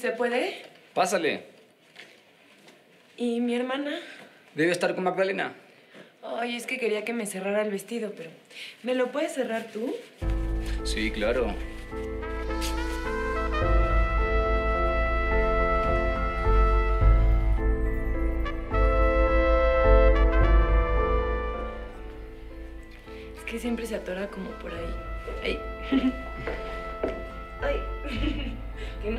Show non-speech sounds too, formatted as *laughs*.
¿Se puede? Pásale. ¿Y mi hermana? Debe estar con Magdalena. Ay, es que quería que me cerrara el vestido, pero... ¿Me lo puedes cerrar tú? Sí, claro. Es que siempre se atora como por ahí. Ay. *laughs* Ay. *laughs* Que no